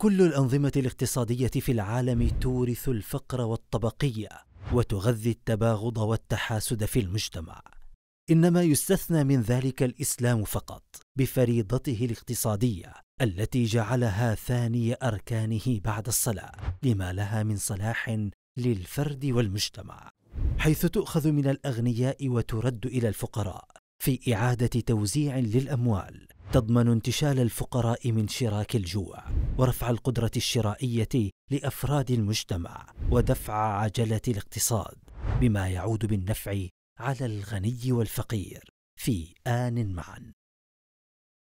كل الأنظمة الاقتصادية في العالم تورث الفقر والطبقية وتغذي التباغض والتحاسد في المجتمع. إنما يستثنى من ذلك الإسلام فقط بفريضته الاقتصادية التي جعلها ثاني أركانه بعد الصلاة لما لها من صلاح للفرد والمجتمع. حيث تؤخذ من الأغنياء وترد إلى الفقراء في إعادة توزيع للأموال تضمن انتشال الفقراء من شراك الجوع ورفع القدرة الشرائية لأفراد المجتمع ودفع عجلة الاقتصاد بما يعود بالنفع على الغني والفقير في آن معا.